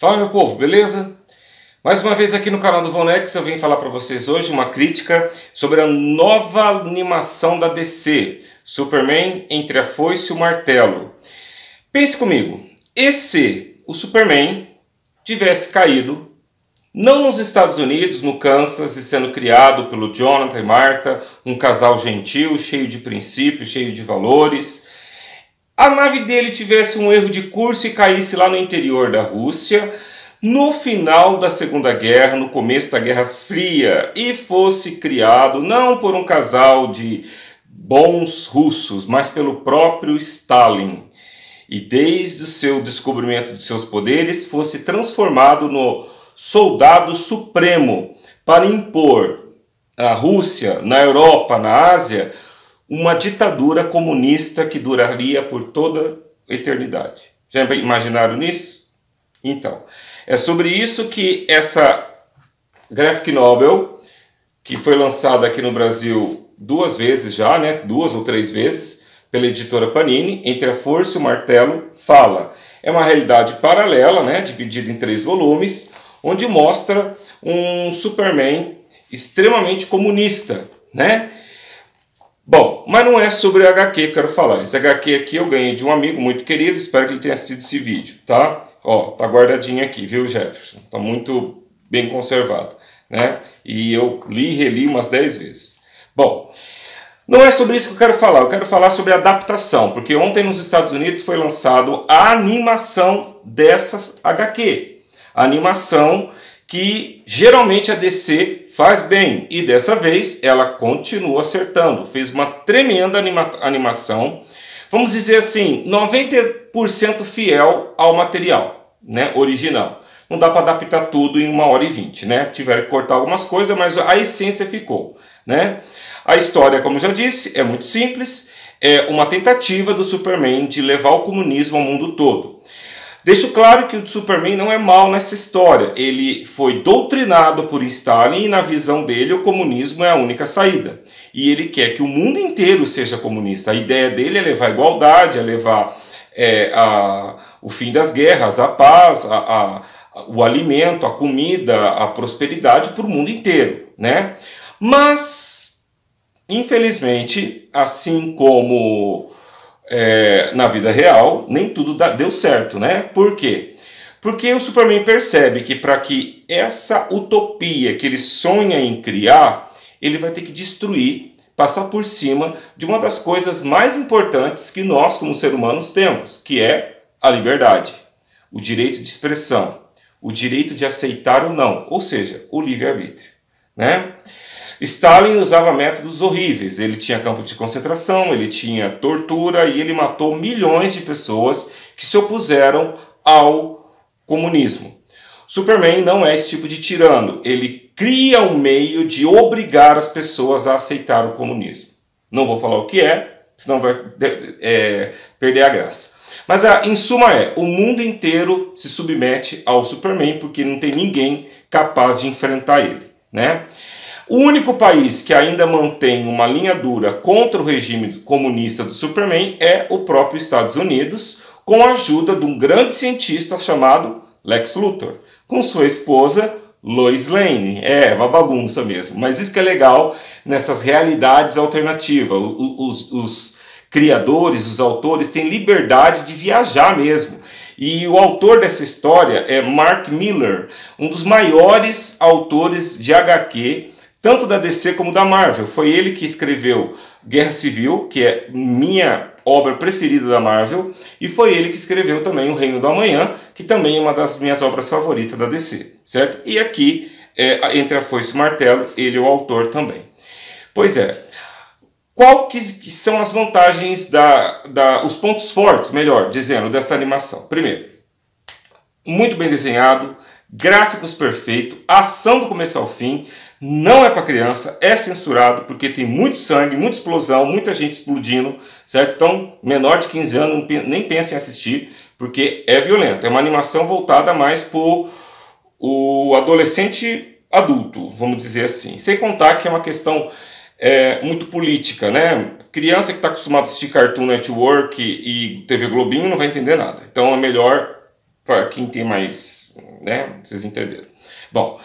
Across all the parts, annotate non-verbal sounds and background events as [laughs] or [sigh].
Fala meu povo, beleza? Mais uma vez aqui no canal do Vonex eu vim falar para vocês hoje uma crítica sobre a nova animação da DC, Superman entre a foice e o martelo. Pense comigo, e se o Superman tivesse caído não nos Estados Unidos, no Kansas, e sendo criado pelo Jonathan e Martha, um casal gentil, cheio de princípios, cheio de valores, a nave dele tivesse um erro de curso e caísse lá no interior da Rússia, no final da Segunda Guerra, no começo da Guerra Fria, e fosse criado não por um casal de bons russos, mas pelo próprio Stalin, e desde o seu descobrimento de seus poderes fosse transformado no soldado supremo para impor à Rússia, na Europa, na Ásia, uma ditadura comunista que duraria por toda a eternidade. Já imaginaram nisso? Então, é sobre isso que essa graphic novel, que foi lançada aqui no Brasil duas vezes já, né, duas ou três vezes, pela editora Panini, Entre a Força e o Martelo, fala. É uma realidade paralela, né, dividida em três volumes, onde mostra um Superman extremamente comunista, né? Bom, mas não é sobre HQ que eu quero falar. Esse HQ aqui eu ganhei de um amigo muito querido, espero que ele tenha assistido esse vídeo, tá? Ó, tá guardadinho aqui, viu, Jefferson? Tá muito bem conservado, né? E eu li e reli umas 10 vezes. Bom, não é sobre isso que eu quero falar, eu quero falar sobre adaptação, porque ontem nos Estados Unidos foi lançado a animação dessa HQ. A animação que geralmente a DC faz bem e dessa vez ela continua acertando. Fez uma tremenda anima animação, vamos dizer assim, 90% fiel ao material né, original. Não dá para adaptar tudo em uma hora e vinte, né? Tiveram que cortar algumas coisas, mas a essência ficou, né? A história, como já disse, é muito simples. É uma tentativa do Superman de levar o comunismo ao mundo todo. Deixo claro que o Superman não é mal nessa história. Ele foi doutrinado por Stalin e, na visão dele, o comunismo é a única saída. E ele quer que o mundo inteiro seja comunista. A ideia dele é levar a igualdade, é levar é, a, o fim das guerras, a paz, a, a, o alimento, a comida, a prosperidade para o mundo inteiro. Né? Mas, infelizmente, assim como é, na vida real, nem tudo deu certo, né? Por quê? Porque o Superman percebe que para que essa utopia que ele sonha em criar, ele vai ter que destruir, passar por cima de uma das coisas mais importantes que nós, como seres humanos, temos, que é a liberdade, o direito de expressão, o direito de aceitar ou não, ou seja, o livre-arbítrio. Né? Stalin usava métodos horríveis. Ele tinha campo de concentração, ele tinha tortura e ele matou milhões de pessoas que se opuseram ao comunismo. Superman não é esse tipo de tirano. Ele cria um meio de obrigar as pessoas a aceitar o comunismo. Não vou falar o que é, senão vai é, perder a graça. Mas a, em suma é, o mundo inteiro se submete ao Superman porque não tem ninguém capaz de enfrentar ele. Né? O único país que ainda mantém uma linha dura contra o regime comunista do Superman é o próprio Estados Unidos, com a ajuda de um grande cientista chamado Lex Luthor, com sua esposa Lois Lane. É, uma bagunça mesmo, mas isso que é legal nessas realidades alternativas. Os, os criadores, os autores têm liberdade de viajar mesmo. E o autor dessa história é Mark Miller, um dos maiores autores de HQ tanto da DC como da Marvel. Foi ele que escreveu Guerra Civil, que é minha obra preferida da Marvel, e foi ele que escreveu também O Reino do Amanhã, que também é uma das minhas obras favoritas da DC, certo? E aqui, é, entre a foice e o martelo, ele é o autor também. Pois é, qual que, são as vantagens, da, da, os pontos fortes, melhor dizendo, dessa animação? Primeiro, muito bem desenhado, gráficos perfeitos, ação do começo ao fim, não é para criança, é censurado porque tem muito sangue, muita explosão, muita gente explodindo, certo? Então, menor de 15 anos nem pensa em assistir porque é violento. É uma animação voltada mais para o adolescente adulto, vamos dizer assim. Sem contar que é uma questão é, muito política, né? Criança que está acostumada a assistir Cartoon Network e TV Globinho não vai entender nada. Então é melhor para quem tem mais, né? Vocês entenderam. Bom,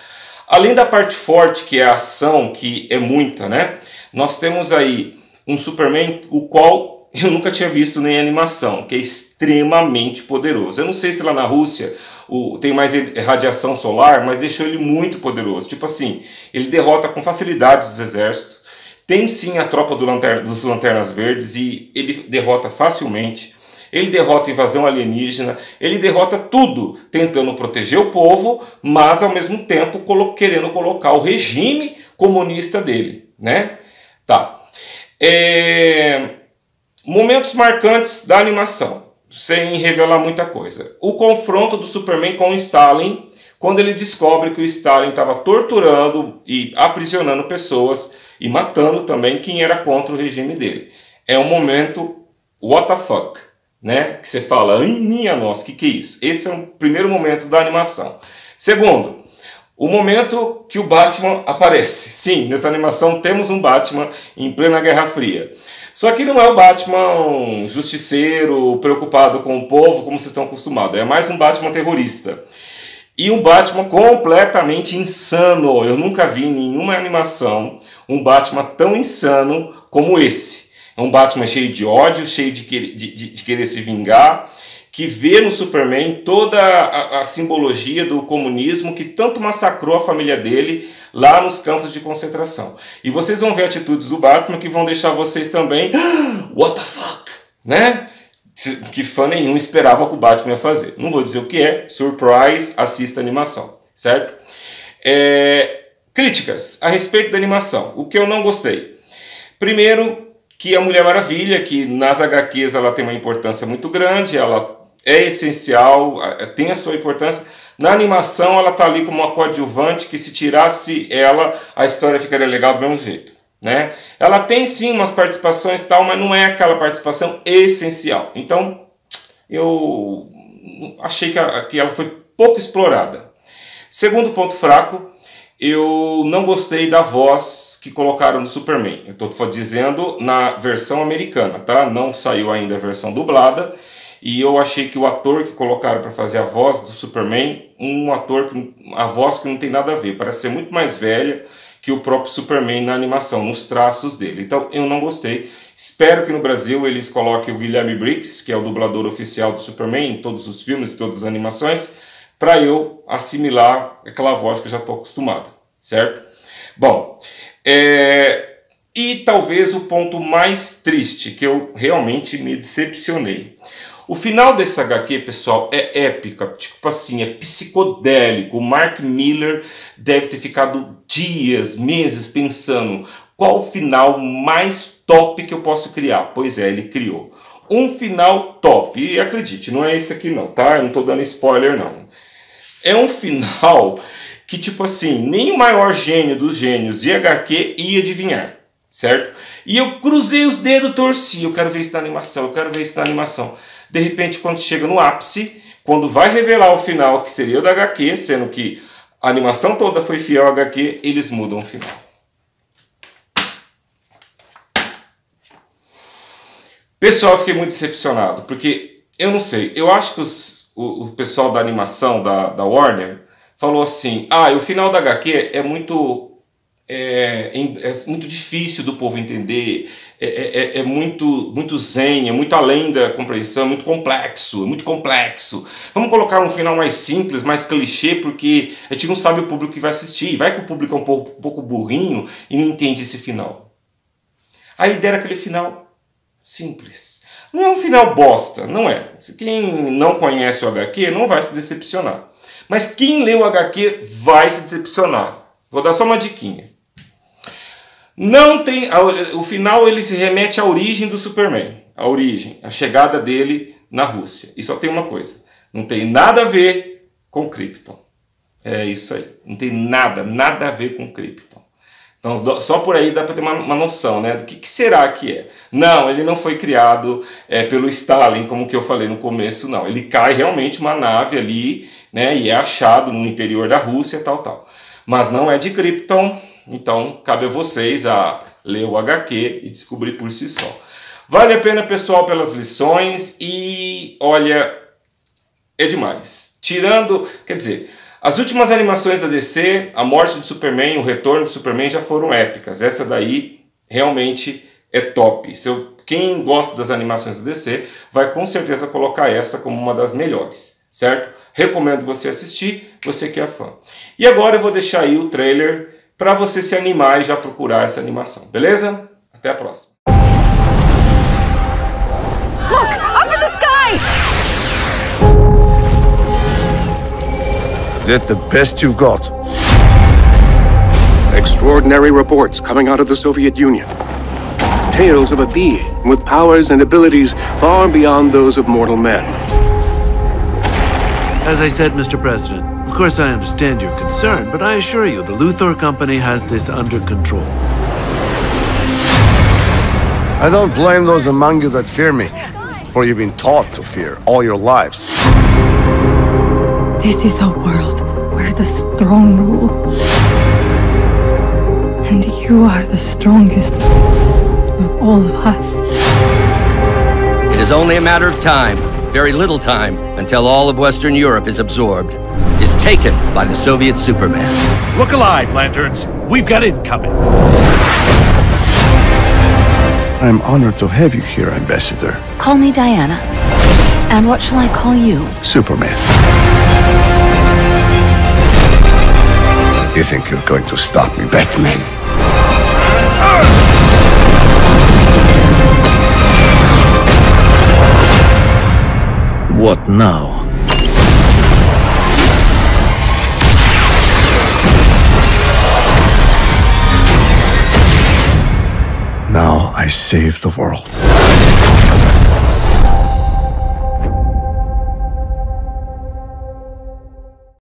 além da parte forte que é a ação, que é muita, né? Nós temos aí um Superman o qual eu nunca tinha visto nem animação, que é extremamente poderoso. Eu não sei se lá na Rússia o, tem mais radiação solar, mas deixou ele muito poderoso. Tipo assim, ele derrota com facilidade os exércitos. Tem sim a tropa do lanterna, dos Lanternas Verdes e ele derrota facilmente. Ele derrota a invasão alienígena, ele derrota tudo, tentando proteger o povo, mas ao mesmo tempo querendo colocar o regime comunista dele, né? Tá. É... Momentos marcantes da animação, sem revelar muita coisa. O confronto do Superman com o Stalin, quando ele descobre que o Stalin estava torturando e aprisionando pessoas e matando também quem era contra o regime dele. É um momento what the fuck, né? Que você fala, ai minha nossa, que que é isso? Esse é o primeiro momento da animação. Segundo, o momento que o Batman aparece. [laughs] Sim, nessa animação temos um Batman em plena Guerra Fria. Só que não é o Batman justiceiro, preocupado com o povo, como vocês estão acostumados. É mais um Batman terrorista. E um Batman completamente insano. Eu nunca vi em nenhuma animação um Batman tão insano como esse. É um Batman cheio de ódio, cheio de, de, de, de querer se vingar, que vê no Superman toda a, a, simbologia do comunismo que tanto massacrou a família dele lá nos campos de concentração. E vocês vão ver atitudes do Batman que vão deixar vocês também, [gasps] what the fuck, né? Que fã nenhum esperava que o Batman ia fazer. Não vou dizer o que é, surprise, assista a animação, certo? É, Críticas a respeito da animação. O que eu não gostei. Primeiro, que a Mulher Maravilha, que nas HQs ela tem uma importância muito grande, ela é essencial, tem a sua importância. Na animação ela está ali como uma coadjuvante que se tirasse ela, a história ficaria legal do mesmo jeito. Né? Ela tem sim umas participações tal, mas não é aquela participação essencial. Então eu achei que, a, que ela foi pouco explorada. Segundo ponto fraco, eu não gostei da voz que colocaram do Superman. Eu estou dizendo na versão americana, tá? Não saiu ainda a versão dublada. E eu achei que o ator que colocaram para fazer a voz do Superman, um ator que a voz que não tem nada a ver, parece ser muito mais velha que o próprio Superman na animação, nos traços dele. Então eu não gostei. Espero que no Brasil eles coloquem o Guilherme Briggs, que é o dublador oficial do Superman em todos os filmes, todas as animações para eu assimilar aquela voz que eu já estou acostumado, certo? Bom, é, e talvez o ponto mais triste, que eu realmente me decepcionei. O final desse HQ, pessoal, é épica, tipo assim, é psicodélico. O Mark Miller deve ter ficado dias, meses pensando qual final mais top que eu posso criar. Pois é, ele criou um final top. E acredite, não é esse aqui não, tá? Eu não estou dando spoiler não é um final que, tipo assim, nem o maior gênio dos gênios de HQ ia adivinhar, certo? E eu cruzei os dedos, torci, eu quero ver isso na animação, eu quero ver isso na animação. De repente, quando chega no ápice, quando vai revelar o final, que seria o da HQ, sendo que a animação toda foi fiel ao HQ, eles mudam o final. Pessoal, fiquei muito decepcionado, porque eu não sei, eu acho que os, o, o pessoal da animação da, da Warner falou assim: ah, o final da HQ é muito é, é, muito difícil do povo entender, é, é, é, é, muito, muito zen, é muito além da compreensão, é muito complexo, é muito complexo. Vamos colocar um final mais simples, mais clichê, porque a gente não sabe o público que vai assistir. Vai que o público é um pouco, um pouco burrinho e não entende esse final. A ideia era aquele final simples. Não é um final bosta, não é. Quem não conhece o HQ não vai se decepcionar. Mas quem lê o HQ vai se decepcionar. Vou dar só uma diquinha. Não tem o final ele se remete à origem do Superman, a origem, a chegada dele na Rússia. E só tem uma coisa, não tem nada a ver com Krypton. É isso aí. Não tem nada, nada a ver com Krypton. Então, só por aí dá para ter uma, uma, noção, né? Do que, que, será que é? Não, ele não foi criado é, pelo Stalin, como que eu falei no começo, não. Ele cai realmente uma nave ali, né? E é achado no interior da Rússia, tal, tal. Mas não é de Krypton, então cabe a vocês a ler o HQ e descobrir por si só. Vale a pena, pessoal, pelas lições e olha, é demais. Tirando, quer dizer, as últimas animações da DC, a morte do Superman, o retorno do Superman já foram épicas. Essa daí realmente é top. Se eu, quem gosta das animações da DC vai com certeza colocar essa como uma das melhores, certo? Recomendo você assistir, você que é fã. E agora eu vou deixar aí o trailer para você se animar e já procurar essa animação, beleza? Até a próxima. Look, up in the sky! Get the best you've got. Extraordinary reports coming out of the Soviet Union. Tales of a being with powers and abilities far beyond those of mortal men. As I said, Mr. President, of course I understand your concern, but I assure you the Luthor Company has this under control. I don't blame those among you that fear me, for you've been taught to fear all your lives. This is a world where the strong rule. And you are the strongest of all of us. It is only a matter of time, very little time, until all of Western Europe is absorbed, is taken by the Soviet Superman. Look alive, Lanterns. We've got incoming. I'm honored to have you here, Ambassador. Call me Diana. And what shall I call you? Superman. You think you're going to stop me, Batman? What now? Now I save the world.